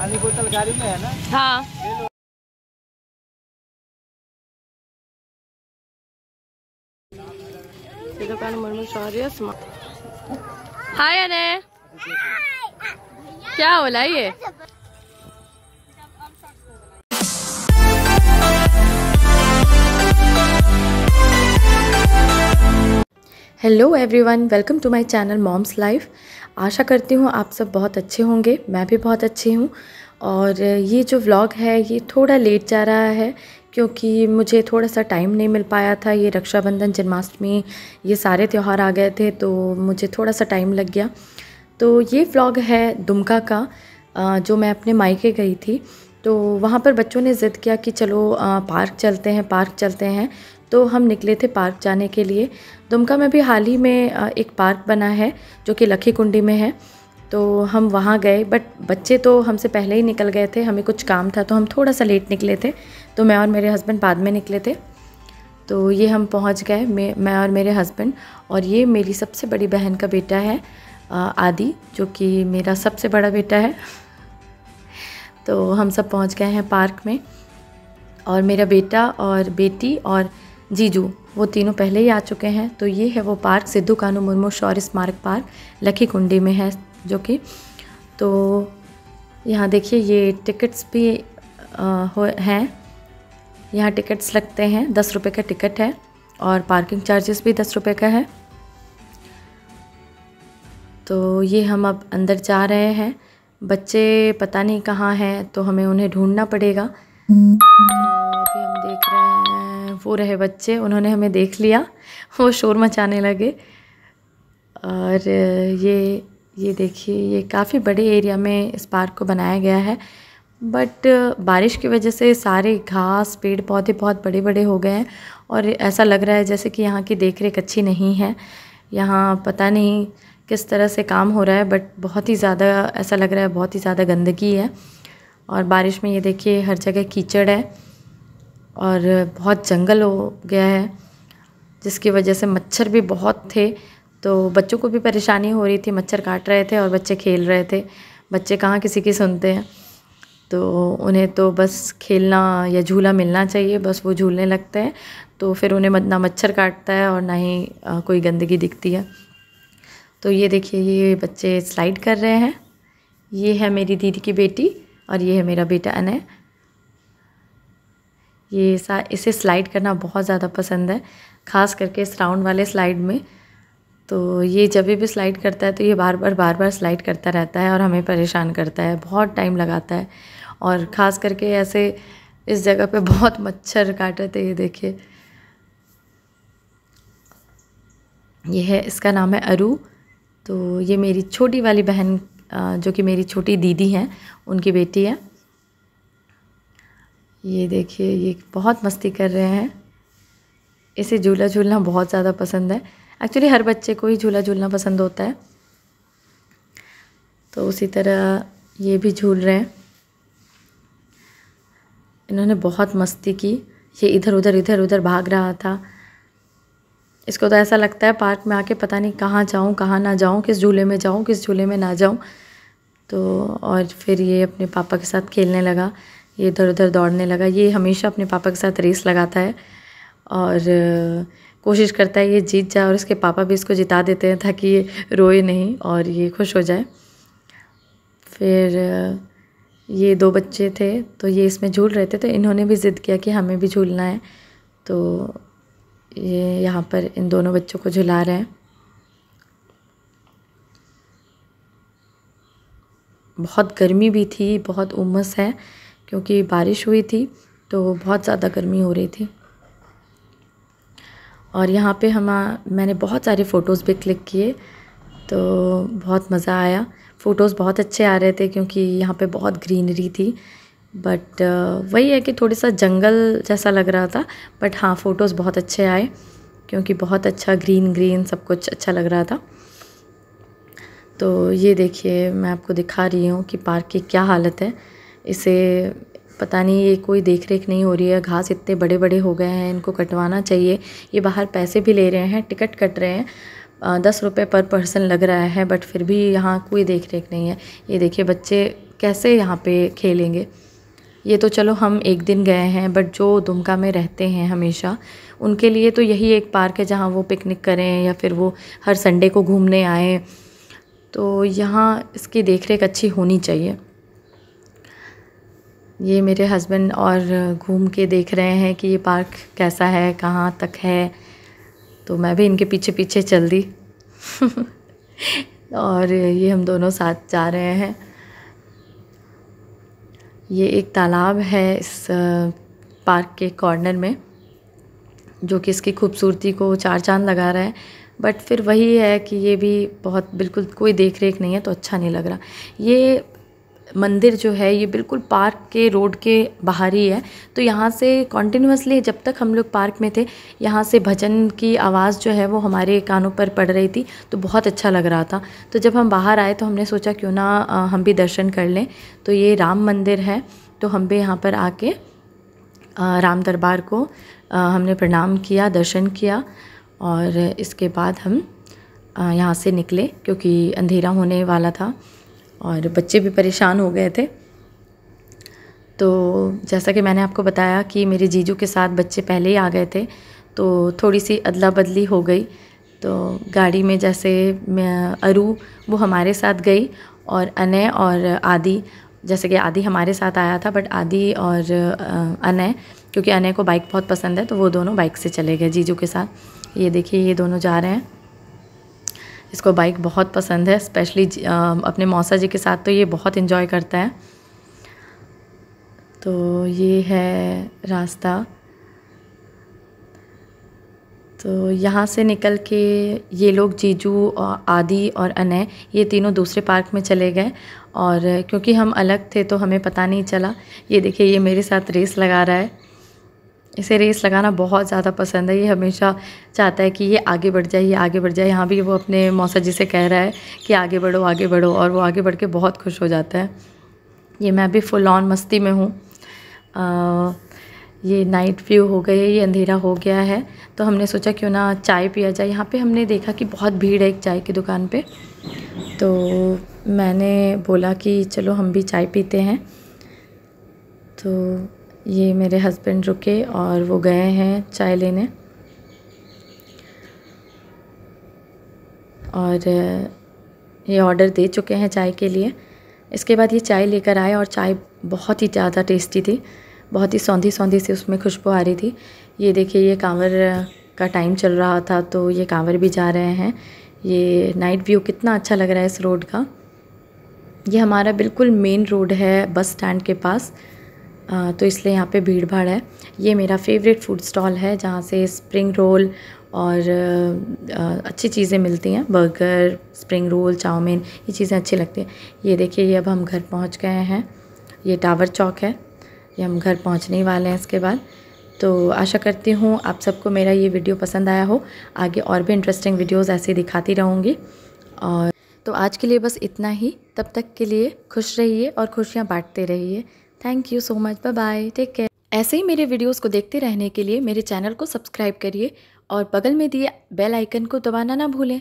पानी बोतल गाड़ी में है ना? हाँ। दुकान मरमू शौर्य हाय अने क्या बोला ये? Hello everyone welcome to my channel moms life आशा करती हूँ आप सब बहुत अच्छे होंगे, मैं भी बहुत अच्छी हूँ। और ये जो व्लॉग है, ये थोड़ा लेट जा रहा है क्योंकि मुझे थोड़ा सा टाइम नहीं मिल पाया था। ये रक्षाबंधन जन्माष्टमी, ये सारे त्यौहार आ गए थे तो मुझे थोड़ा सा टाइम लग गया। तो ये व्लॉग है दुमका का जो मैं अपने मायके गई थी। तो वहाँ पर बच्चों ने ज़िद किया कि चलो पार्क चलते हैं, पार्क चलते हैं। तो हम निकले थे पार्क जाने के लिए। दुमका में भी हाल ही में एक पार्क बना है, जो कि लखी कुंडी में है। तो हम वहाँ गए, बट बच्चे तो हमसे पहले ही निकल गए थे, हमें कुछ काम था तो हम थोड़ा सा लेट निकले थे। तो मैं और मेरे हस्बैंड बाद में निकले थे। तो ये हम पहुँच गए, मैं मैं और मेरे हस्बैंड। और ये मेरी सबसे बड़ी बहन का बेटा है आदि, जो कि मेरा सबसे बड़ा बेटा है। तो हम सब पहुँच गए हैं पार्क में। और मेरा बेटा और बेटी और जीजू, वो तीनों पहले ही आ चुके हैं तो ये है वो पार्क सिद्धू कानू मुर्मू शौर्य स्मारक पार्क लखी कुंडी में है जो कि। तो यहाँ देखिए, ये टिकट्स भी हो यहाँ टिकट्स लगते हैं, दस रुपये का टिकट है और पार्किंग चार्जेस भी दस रुपये का है। तो ये हम अब अंदर जा रहे हैं। बच्चे पता नहीं कहाँ हैं तो हमें उन्हें ढूंढना पड़ेगा। तो अभी हम देख रहे हैं वो रहे बच्चे, उन्होंने हमें देख लिया। वो शोर मचाने लगे। और ये ये देखिए, ये काफ़ी बड़े एरिया में इस पार्क को बनाया गया है। बट बारिश की वजह से सारे घास, पेड़ पौधे बहुत बड़े बड़े हो गए हैं। और ऐसा लग रहा है जैसे कि यहाँ की देख रेख अच्छी नहीं है। यहाँ पता नहीं किस तरह से काम हो रहा है, बट बहुत ही ज़्यादा ऐसा लग रहा है, बहुत ही ज़्यादा गंदगी है। और बारिश में ये देखिए, हर जगह कीचड़ है। और बहुत जंगल हो गया है, जिसकी वजह से मच्छर भी बहुत थे। तो बच्चों को भी परेशानी हो रही थी, मच्छर काट रहे थे और बच्चे खेल रहे थे। बच्चे कहाँ किसी की सुनते हैं? तो उन्हें तो बस खेलना या झूला मिलना चाहिए, बस वो झूलने लगते हैं। तो फिर उन्हें ना मच्छर काटता है और ना ही कोई गंदगी दिखती है। तो ये देखिए, ये बच्चे स्लाइड कर रहे हैं। ये है मेरी दीदी की बेटी और ये है मेरा बेटा अनय। ये सा, इसे स्लाइड करना बहुत ज़्यादा पसंद है, ख़ास करके इस राउंड वाले स्लाइड में। तो ये जब भी स्लाइड करता है तो ये बार बार बार बार स्लाइड करता रहता है और हमें परेशान करता है, बहुत टाइम लगाता है। और ख़ास करके ऐसे इस जगह पे बहुत मच्छर काटे थे, ये देखिए। ये है, इसका नाम है अरू। तो ये मेरी छोटी वाली बहन जो कि मेरी छोटी दीदी हैं, उनकी बेटी है। ये देखिए, ये बहुत मस्ती कर रहे हैं। इसे झूला झूलना बहुत ज़्यादा पसंद है। एक्चुअली हर बच्चे को ही झूला झूलना पसंद होता है। तो उसी तरह ये भी झूल रहे हैं। इन्होंने बहुत मस्ती की। ये इधर, उधर इधर, उधर भाग रहा था। इसको तो ऐसा लगता है पार्क में आके पता नहीं कहाँ जाऊँ, कहाँ ना जाऊँ, किस झूले में जाऊँ, किस झूले में ना जाऊँ। तो और फिर ये अपने पापा के साथ खेलने लगा। ये इधर उधर दौड़ने लगा। ये हमेशा अपने पापा के साथ रेस लगाता है और कोशिश करता है ये जीत जाए और इसके पापा भी इसको जिता देते हैं ताकि ये रोए नहीं और ये खुश हो जाए। फिर ये दो बच्चे थे तो ये इसमें झूल रहे थे तो इन्होंने भी ज़िद किया कि हमें भी झूलना है। तो ये यहाँ पर इन दोनों बच्चों को झुला रहे हैं। बहुत गर्मी भी थी, बहुत उमस है। क्योंकि बारिश हुई थी तो बहुत ज़्यादा गर्मी हो रही थी। और यहाँ पे हम मैंने बहुत सारे फ़ोटोज़ भी क्लिक किए तो बहुत मज़ा आया। फ़ोटोज़ बहुत अच्छे आ रहे थे क्योंकि यहाँ पे बहुत ग्रीनरी थी बट वही है कि थोड़ी सा जंगल जैसा लग रहा था बट हाँ फ़ोटोज़ बहुत अच्छे आए, क्योंकि बहुत अच्छा ग्रीन ग्रीन सब कुछ अच्छा लग रहा था। तो ये देखिए, मैं आपको दिखा रही हूँ कि पार्क की क्या हालत है। इसे पता नहीं, ये कोई देख रेख नहीं हो रही है। घास इतने बड़े बड़े हो गए हैं, इनको कटवाना चाहिए। ये बाहर पैसे भी ले रहे हैं, टिकट कट रहे हैं। दस रुपये पर पर्सन लग रहा है, बट फिर भी यहाँ कोई देख रेख नहीं है। ये देखिए, बच्चे कैसे यहाँ पे खेलेंगे? ये तो चलो हम एक दिन गए हैं, बट जो दुमका में रहते हैं हमेशा, उनके लिए तो यही एक पार्क है जहाँ वो पिकनिक करें या फिर वो हर संडे को घूमने आएँ। तो यहाँ इसकी देख अच्छी होनी चाहिए। ये मेरे हस्बैंड और घूम के देख रहे हैं कि ये पार्क कैसा है, कहाँ तक है। तो मैं भी इनके पीछे पीछे चल दी। और ये हम दोनों साथ जा रहे हैं। ये एक तालाब है इस पार्क के कॉर्नर में, जो कि इसकी खूबसूरती को चार चाँद लगा रहा है। बट फिर वही है कि ये भी बहुत, बिल्कुल कोई देख रेख नहीं है तो अच्छा नहीं लग रहा। ये मंदिर जो है, ये बिल्कुल पार्क के रोड के बाहर ही है। तो यहाँ से कॉन्टीन्यूसली जब तक हम लोग पार्क में थे, यहाँ से भजन की आवाज़ जो है वो हमारे कानों पर पड़ रही थी तो बहुत अच्छा लग रहा था। तो जब हम बाहर आए तो हमने सोचा, क्यों ना हम भी दर्शन कर लें। तो ये राम मंदिर है तो हम भी यहाँ पर आके राम दरबार को हमने प्रणाम किया, दर्शन किया और इसके बाद हम यहाँ से निकले, क्योंकि अंधेरा होने वाला था। और बच्चे भी परेशान हो गए थे। तो जैसा कि मैंने आपको बताया कि मेरे जीजू के साथ बच्चे पहले ही आ गए थे तो थोड़ी सी अदला बदली हो गई। तो गाड़ी में जैसे अरू, वो हमारे साथ गई और अनय और आदि, जैसे कि आदि हमारे साथ आया था बट आदि और अनय, क्योंकि अनय को बाइक बहुत पसंद है तो वो दोनों बाइक से चले गए जीजू के साथ। ये देखिए, ये दोनों जा रहे हैं। इसको बाइक बहुत पसंद है स्पेशली अपने मौसा जी के साथ तो ये बहुत इन्जॉय करता है। तो ये है रास्ता। तो यहाँ से निकल के ये लोग जीजू और आदि और अनय, ये तीनों दूसरे पार्क में चले गए। और क्योंकि हम अलग थे तो हमें पता नहीं चला। ये देखिए, ये मेरे साथ रेस लगा रहा है। इसे रेस लगाना बहुत ज़्यादा पसंद है। ये हमेशा चाहता है कि ये आगे बढ़ जाए, ये आगे बढ़ जाए। यहाँ भी वो अपने मौसा जी से कह रहा है कि आगे बढ़ो आगे बढ़ो और वो आगे बढ़ के बहुत खुश हो जाता है। ये मैं भी फुल ऑन मस्ती में हूँ। ये नाइट व्यू हो गई है ये अंधेरा हो गया है। तो हमने सोचा क्यों ना चाय पिया जाए। यहाँ पे हमने देखा कि बहुत भीड़ है एक चाय की दुकान पे। तो मैंने बोला कि चलो हम भी चाय पीते हैं। तो ये मेरे हस्बैंड रुके और वो गए हैं चाय लेने। और, ये ऑर्डर दे चुके हैं चाय के लिए। इसके बाद ये चाय लेकर आए और चाय बहुत ही ज़्यादा टेस्टी थी। बहुत ही सौंधी सौंधी सी उसमें खुशबू आ रही थी। ये देखिए, ये कांवर का टाइम चल रहा था तो ये कांवर भी जा रहे हैं। ये नाइट व्यू कितना अच्छा लग रहा है इस रोड का। ये हमारा बिल्कुल मेन रोड है बस स्टैंड के पास। तो इसलिए यहाँ पे भीड़ भाड़ है। ये मेरा फेवरेट फ़ूड स्टॉल है, जहाँ से स्प्रिंग रोल और अच्छी चीज़ें मिलती हैं। बर्गर स्प्रिंग रोल चाउमीन, ये चीज़ें अच्छी लगती हैं। ये देखिए, ये अब हम घर पहुँच गए हैं। ये टावर चौक है। ये हम घर पहुँचने वाले हैं इसके बाद। तो आशा करती हूँ आप सबको मेरा ये वीडियो पसंद आया हो। आगे और भी इंटरेस्टिंग वीडियोज़ ऐसे दिखाती रहूँगी। और तो आज के लिए बस इतना ही। तब तक के लिए खुश रहिए और खुशियाँ बांटते रहिए। Thank you so much bye bye take care ऐसे ही मेरे वीडियोस को देखते रहने के लिए मेरे चैनल को सब्सक्राइब करिए और बगल में दिए बेल आइकन को दबाना ना भूलें।